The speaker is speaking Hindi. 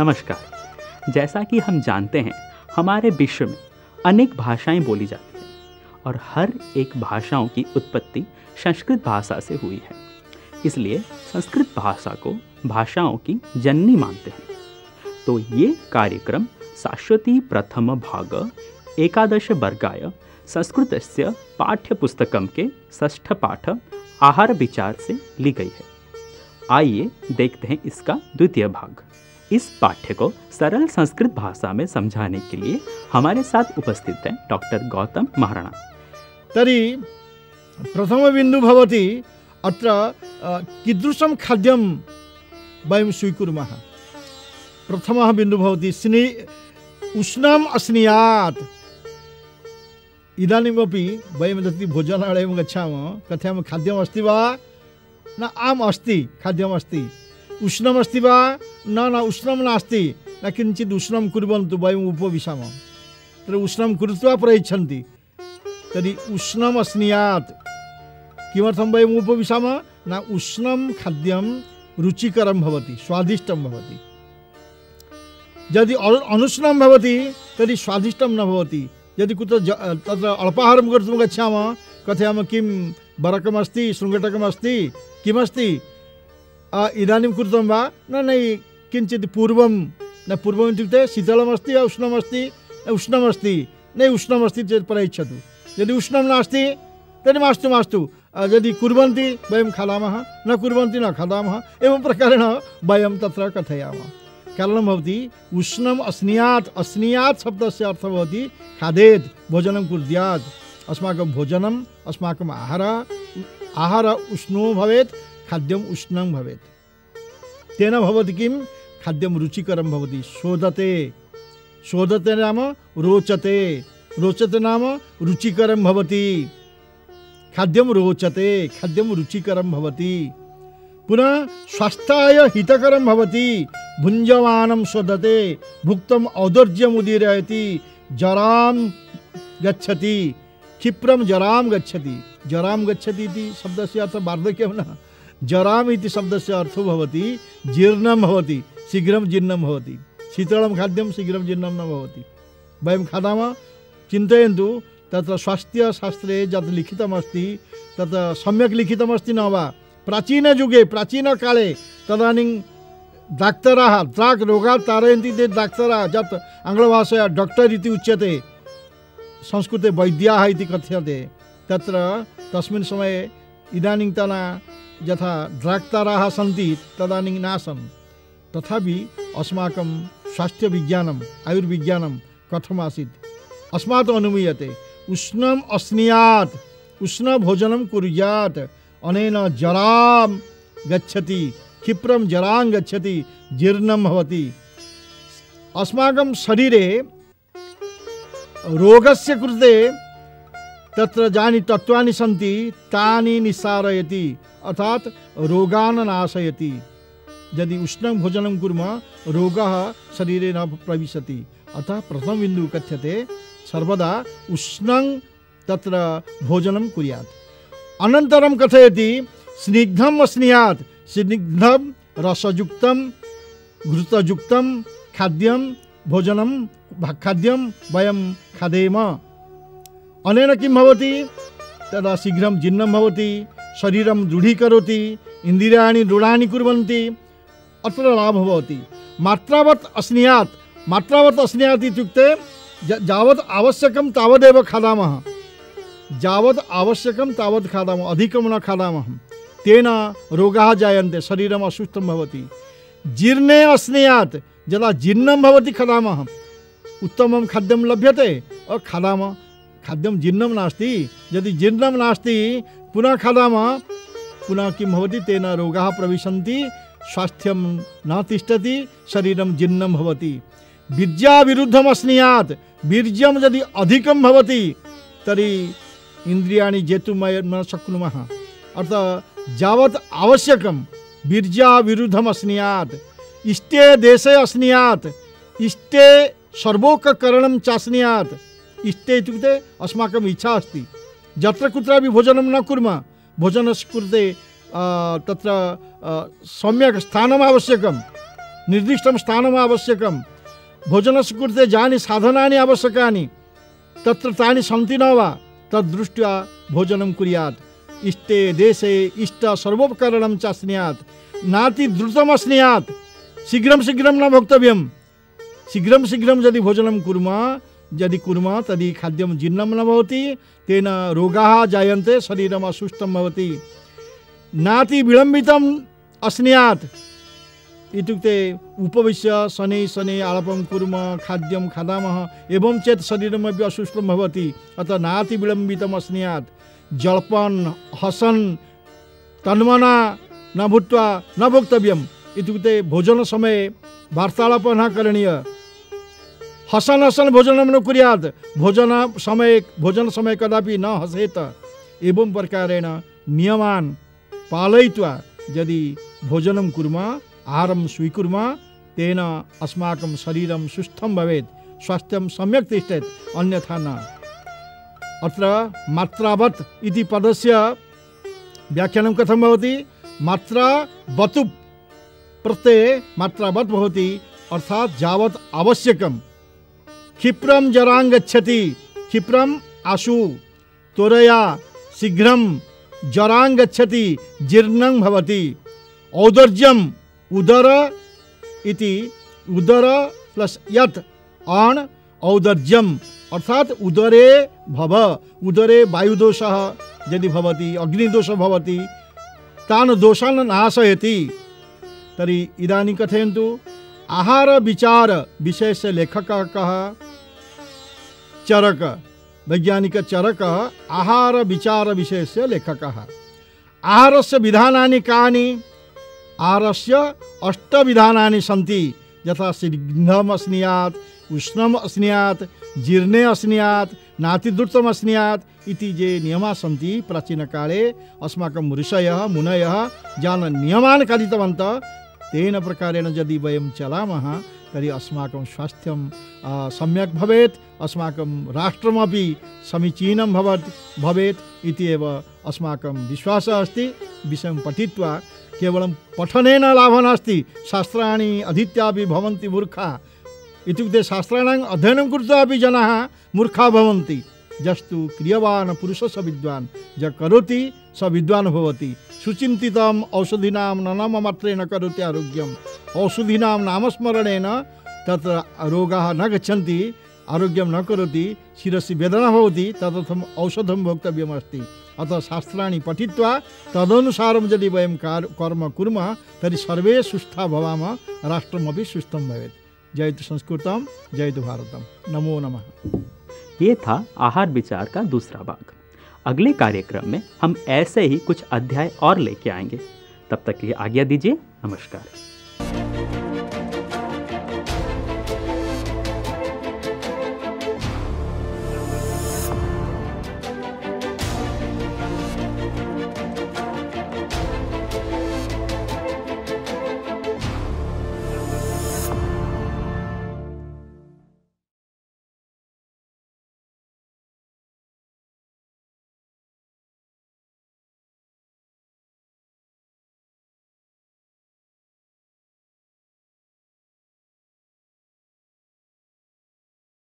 नमस्कार। जैसा कि हम जानते हैं, हमारे विश्व में अनेक भाषाएँ बोली जाती हैं और हर एक भाषाओं की उत्पत्ति संस्कृत भाषा से हुई है। इसलिए संस्कृत भाषा को भाषाओं की जननी मानते हैं। तो ये कार्यक्रम शाश्वती प्रथम भाग एकादश वर्गाय संस्कृत से पाठ्यपुस्तकम के ष्ठ पाठ आहार विचार से ली गई है। आइए देखते हैं इसका द्वितीय भाग। इस पाठ्य को सरल संस्कृत भाषा में समझाने के लिए हमारे साथ उपस्थित हैं डॉक्टर गौतम महाराणा। तर्हि प्रथमबिन्दुः भवति अत्र अ, कीदृशं खाद्यं वयं स्वीकुर्मः। प्रथमः बिन्दुः भवति स्नि उष्णम् अस्नियात्। इदानीमपि वयं यदि भोजनालयं गच्छामः कथयामः खाद्यमस्ति वा? न आम् अस्ति खाद्यमस्ति। उष्णमस्ति वा? न न, उष्णं नास्ति। न किञ्चित् उष्णं कुर्वन्तु, वयम् उपविशामः। तत्र उष्णं कृत्वा प्रयच्छन्ति। तर्हि उष्णम् अस्नियात् किमर्थं वयम् उपविशामः? न, उष्णं खाद्यं रुचिकरं भवति, स्वादिष्टं भवति। यदि अनुष्णं भवति, तर्हि स्वादिष्टं न भवति। यदि कुत्र तत्र अल्पाहारं कर्तुं गच्छामः, कथयामः किं बरकमस्ति, शृङ्गटकमस्ति, किमस्ति? इदानीं कृतं वा? न, नै किञ्चित् पूर्वं, न, पूर्वम् इत्युक्ते शीतलमस्ति वा उष्णमस्ति उष्णमस्ति, न उष्णमस्ति चेत् प्रयच्छतु यदि उष्णं नास्ति, तर्हि मास्तु मास्तु। यदि कुर्वन्ति, वयं खादामः, न कुर्वन्ति, न खादामः, एवं प्रकारेण वयं तत्र कथयामः। कारणं भवति, उष्णम् अस्नियात् अस्नियात् शब्दस्य अर्थः भवति, खादेत्, भोजनं कुर्यात् अस्माकं भोजनम्, अस्माकम् आहारः आहारः उष्णो भवेत् खाद्यम् उष्णं भवेत्। तेन भवति किं? खाद्यं रुचिकरं भवति। शोधते। शोधते नाम रोचते। रोचते नाम रुचिकरं भवति। खाद्यं रोचते। खाद्यं रुचिकरं भवति। पुनः स्वास्थ्याय हितकरं भवति। भुञ्जमानं शोधते। भुक्तम् औदर्ज्यमुदीरयति जरां गच्छति। क्षिप्रं जरां गच्छति। जरां गच्छति इति शब्दस्य अर्थः वार्धक्यं न। जराम् इति शब्दस्य अर्थो भवति, जीर्णं भवति, शीघ्रं जीर्णं भवति। शीतलं खाद्यं, शीघ्रं जीर्णं न भवति। वयं खादामः, चिन्तयन्तु, तत्र स्वास्थ्यशास्त्रे यत् लिखितमस्ति, तत् सम्यक् लिखितमस्ति न वा? प्राचीनयुगे, प्राचीनकाले तदानीं डाक्तराः, द्राक् रोगात् तारयन्ति ते डाक्तराः, यत् आङ्ग्लभाषया डाक्टर् इति उच्यते। संस्कृते वैद्याः इति कथ्यते। तत्र तस्मिन् समये इदानीन्तन यथा द्राक्ताराः सन्ति, तदानीं नासन् तथापि अस्माकं स्वास्थ्यविज्ञानम् आयुर्विज्ञानं कथमासीत्? अस्मात् अनुमीयते। उष्णम् अस्नियात् उष्णभोजनं कुर्यात्, अनेन जरां गच्छति, क्षिप्रं जरां गच्छति, जीर्णं भवति। अस्माकं शरीरे रोगस्य कृते तत्र यानि तत्त्वानि सन्ति, तानि निस्सारयति, अर्थात् रोगान् नाशयति। यदि उष्णं भोजनं कुर्मः, रोगः शरीरे न प्रविशति। अतः प्रथमबिन्दुः कथ्यते, सर्वदा उष्णं तत्र भोजनं कुर्यात्। अनन्तरं कथयति स्निग्धम् अस्नियात् स्निग्धं, रसयुक्तं, घृतयुक्तं, खाद्यं, भोजनं खाद्यं वयं खादेम। अनेन किं भवति? तदा शीघ्रं जीर्णं भवति, शरीरं दृढीकरोति, इन्द्रियाणि दृढानि कुर्वन्ति, अत्र लाभः भवति। मात्रावत् अस्नियात् मात्रावत् अस्नियात् इत्युक्ते यावत् आवश्यकं तावदेव खादामः। यावत् आवश्यकं तावत् खादामः, अधिकं न खादामः। तेन रोगाः जायन्ते, शरीरम् अस्वस्थं भवति। जीर्णे अस्नेयात् यदा जीर्णं भवति खादामः। उत्तमं खाद्यं लभ्यते और खादामः। खाद्यं जीर्णं नास्ति। यदि जीर्णं नास्ति, पुनः खादामः। पुनः किं भवति? तेन रोगाः प्रविशन्ति, स्वास्थ्यं न तिष्ठति, शरीरं जीर्णं भवति। वीर्याविरुद्धम् अस्नियात् वीर्यं यदि अधिकं भवति, तर्हि इन्द्रियाणि जेतुं वयं न शक्नुमः। अर्थात् यावत् आवश्यकं वीर्याविरुद्धम् अस्नियात् इष्टे देशे अस्नियात्। इष्टे सर्वोककरणं चास्नियात्। इष्टे इत्युक्ते अस्माकम् इच्छा अस्ति। यत्र कुत्रापि भोजनं न कुर्मः, भोजनस्य कृते तत्र सम्यक् स्थानम् आवश्यकं निर्दिष्टं स्थानम् आवश्यकं भोजनस्य कृते यानि साधनानि आवश्यकानि, तत्र तानि न वा, तद्दृष्ट्या भोजनं कुर्यात्। इष्टे देशे इष्ट सर्वोपकरणं च स्नेयात् नाति द्रुतम् अस्नेयात् शीघ्रं शीघ्रं न भोक्तव्यं शीघ्रं शीघ्रं यदि भोजनं कुर्मः यदि कुर्मः तर्हि खाद्यं जीर्णं न भवति, तेन रोगाः जायन्ते, शरीरम् असुस्थं भवति। नाति विलम्बितम् अस्नेयात्। इत्युक्ते उपविश्य शनैः शनैः आलपं कुर्मः, खाद्यं खादामः, एवं चेत् शरीरमपि असुस्थं भवति। अतः नाति विलम्बितम् अस्नेयात्। जल्पन्, हसन्, तन्मना न भूत्वा न भोक्तव्यम्। इत्युक्ते भोजनसमये वार्तालापः न करणीय हसन हसन भोजनं न कुर्यात् भोजन समय भोजन समय कदापि न हसेत। एवं प्रकारेण नियमान् पालयित्वा यदि भोजनं कुर्मः, आहारं स्वीकुर्मः, तेन अस्माकं शरीरं सुस्थं भवेत्, स्वास्थ्यं सम्यक् तिष्ठेत्, अन्यथा न। अत्र मात्रावत् इति पदस्य व्याख्यानं कथं भवति? मात्रा वतु प्रत्यये मात्रावत् भवति, अर्थात् यावत् आवश्यकं क्षिप्रं जरां गच्छति क्षिप्रम् आशु। त्वरया शीघ्रं जरां गच्छति जीर्णं भवति। औदर्यम् उदर इति, उदर प्लस यत् अण औदर्यम् अर्थात् उदरे भव। उदरे वायुदोषः यदि भवति, अग्निदोषः भवति, तान् दोषान् नाशयति। तर्हि इदानीं कथयन्तु। आहार विचार विषयस्य लेखक कः चरक वैज्ञानिकचरकः आहार विचार विषयस्य लेखकः। आहारस्य विधानानि कानि? आहारस्य अष्टविधानानि सन्ति। यथा शीघ्रम् अस्नियात्, उष्णम् अस्नियात्, जीर्णे अस्नियात्, नातिदृतम् अस्नियात् इति ये नियमाः प्राचीनकाले, अस्माकं ऋषयः, मुनयः यान् नियमान् कारितवन्तः तेन प्रकारेण यदि वयं चलामः, तर्हि अस्माकं स्वास्थ्यं सम्यक् भवेत्, अस्माकं राष्ट्रमपि समीचीनं भवत्, भवेत् इति एव अस्माकं विश्वासः अस्ति। विषयं पठित्वा केवलं पठनेन लाभः नास्ति, शास्त्राणि अधीत्यापि भवन्ति मूर्खा। इत्युक्ते शास्त्राणाम् अध्ययनं कृत्वा अपि जनाः मूर्खा भवन्ति। जस्तु क्रियवान् पुरुषः स विद्वान्। ज करोति स विद्वान् भवति। सुचिन्तितम् औषधीनां न नाममात्रेण करोति आरोग्यम्। औषधीनां नामस्मरणेन तत्र रोगाः न गच्छन्ति, आरोग्यं न करोति, शिरसि वेदना भवति, तदर्थम् औषधं भोक्तव्यमस्ति। अतः शास्त्राणि पठित्वा तदनुसारं यदि वयं कार्, कर्म कुर्मः, तर्हि सर्वे सुस्था भवामः, राष्ट्रमपि सुस्थं भवेत्। जयतु संस्कृतं जयतु भारतं नमो नमः। ये था आहार विचार का दूसरा भाग। अगले कार्यक्रम में हम ऐसे ही कुछ अध्याय और लेके आएँगे। तब तक के लिए आज्ञा दीजिए, नमस्कार।